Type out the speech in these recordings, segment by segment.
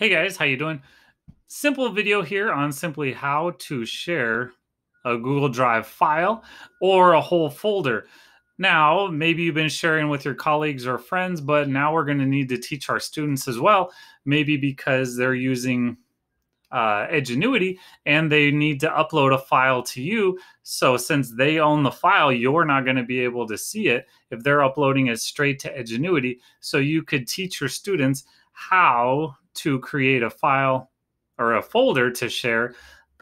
Hey guys, how you doing? Simple video here on simply how to share a Google Drive file or a whole folder. Now, maybe you've been sharing with your colleagues or friends, but now we're going to need to teach our students as well, maybe because they're using uh, Edgenuity and they need to upload a file to you. So, since they own the file, you're not going to be able to see it if they're uploading it straight to Edgenuity. So, you could teach your students how to create a file or a folder to share,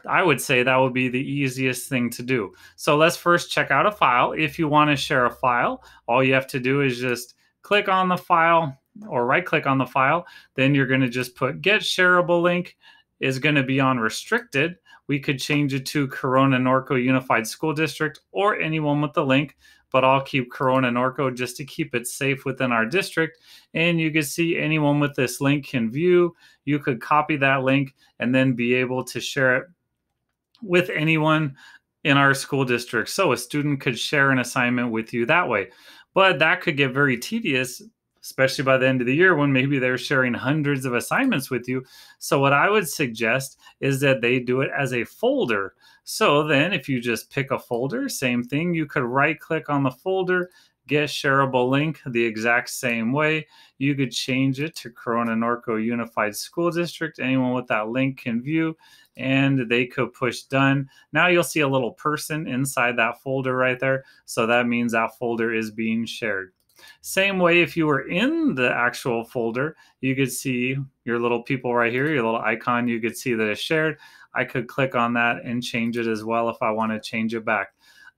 I would say that would be the easiest thing to do. So let's first check out a file. If you want to share a file, all you have to do is just click on the file or right click on the file. Then you're going to just put get shareable link is going to be on restricted. We could change it to Corona Norco Unified School District or anyone with the link but I'll keep Corona Norco just to keep it safe within our district. And you can see anyone with this link can view. You could copy that link and then be able to share it with anyone in our school district. So a student could share an assignment with you that way. But that could get very tedious especially by the end of the year when maybe they're sharing hundreds of assignments with you. So, what I would suggest is that they do it as a folder. So, then if you just pick a folder, same thing, you could right click on the folder, get shareable link the exact same way. You could change it to Corona Norco Unified School District. Anyone with that link can view and they could push done. Now you'll see a little person inside that folder right there. So that means that folder is being shared. Same way, if you were in the actual folder, you could see your little people right here, your little icon, you could see that it's shared. I could click on that and change it as well if I want to change it back.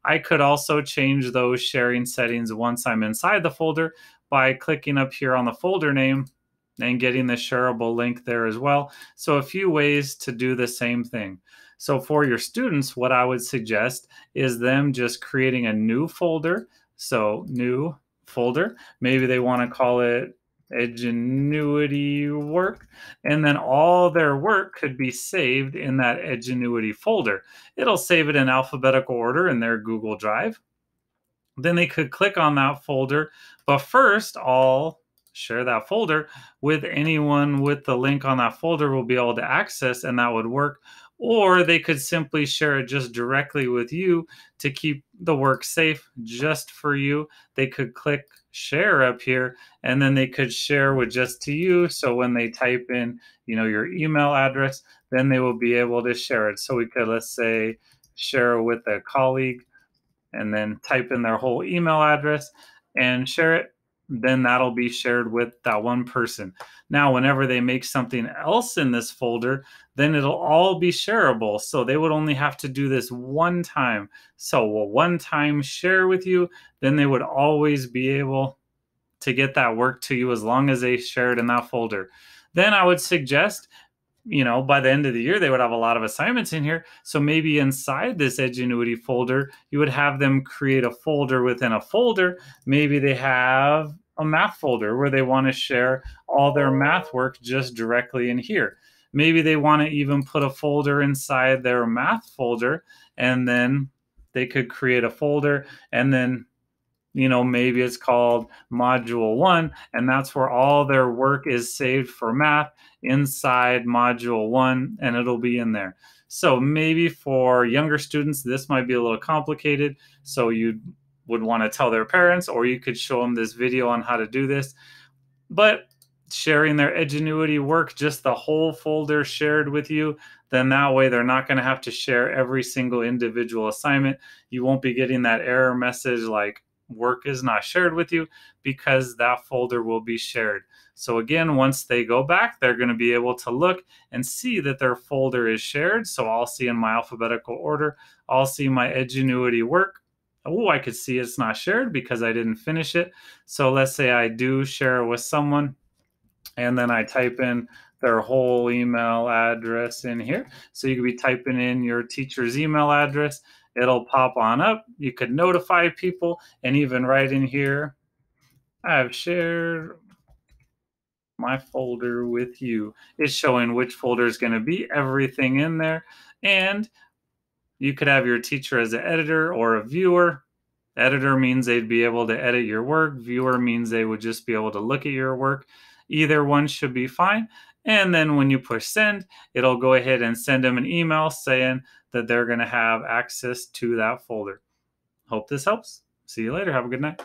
I could also change those sharing settings once I'm inside the folder by clicking up here on the folder name and getting the shareable link there as well. So a few ways to do the same thing. So for your students, what I would suggest is them just creating a new folder. So new folder. Maybe they want to call it Edgenuity work. And then all their work could be saved in that Edgenuity folder. It'll save it in alphabetical order in their Google Drive. Then they could click on that folder. But first, I'll share that folder with anyone with the link on that folder will be able to access, and that would work or they could simply share it just directly with you to keep the work safe just for you. They could click share up here and then they could share with just to you. So when they type in, you know, your email address, then they will be able to share it. So we could, let's say, share with a colleague and then type in their whole email address and share it then that'll be shared with that one person. Now, whenever they make something else in this folder, then it'll all be shareable. So they would only have to do this one time. So a one time share with you, then they would always be able to get that work to you as long as they shared in that folder. Then I would suggest you know, by the end of the year, they would have a lot of assignments in here. So maybe inside this Edgenuity folder, you would have them create a folder within a folder. Maybe they have a math folder where they want to share all their math work just directly in here. Maybe they want to even put a folder inside their math folder and then they could create a folder and then you know maybe it's called module 1 and that's where all their work is saved for math inside module 1 and it'll be in there. So maybe for younger students this might be a little complicated so you would want to tell their parents, or you could show them this video on how to do this. But sharing their Edgenuity work, just the whole folder shared with you, then that way they're not going to have to share every single individual assignment. You won't be getting that error message like work is not shared with you because that folder will be shared. So again, once they go back, they're going to be able to look and see that their folder is shared. So I'll see in my alphabetical order, I'll see my Edgenuity work oh, I could see it's not shared because I didn't finish it. So let's say I do share with someone and then I type in their whole email address in here. So you could be typing in your teacher's email address. It'll pop on up. You could notify people and even right in here, I've shared my folder with you. It's showing which folder is going to be everything in there. And you could have your teacher as an editor or a viewer. Editor means they'd be able to edit your work. Viewer means they would just be able to look at your work. Either one should be fine. And then when you push send, it'll go ahead and send them an email saying that they're going to have access to that folder. Hope this helps. See you later. Have a good night.